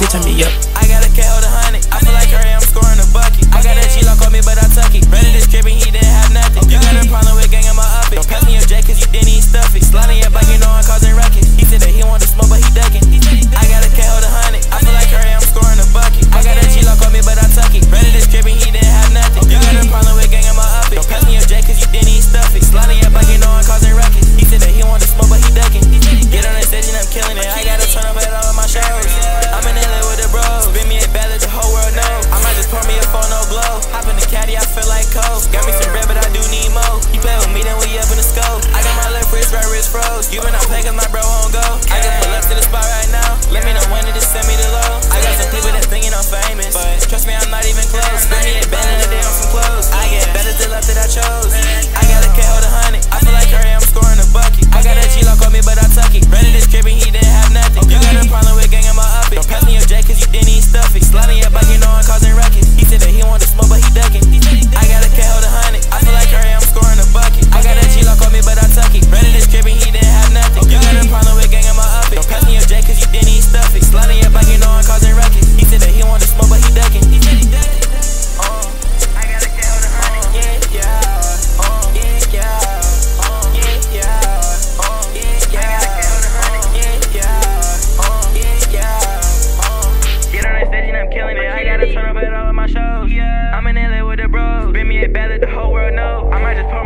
bitch, turn me up. I got a cat with hundred. You been out play cause my bro on go. I can pull up to the spot right now. Let me know when to just send me the low. I got some people that thinking I'm famous. But gotta turn up at all of my shows. Yeah, I'm in LA with the bros. Spin me a ballad, the whole world know. I might just pour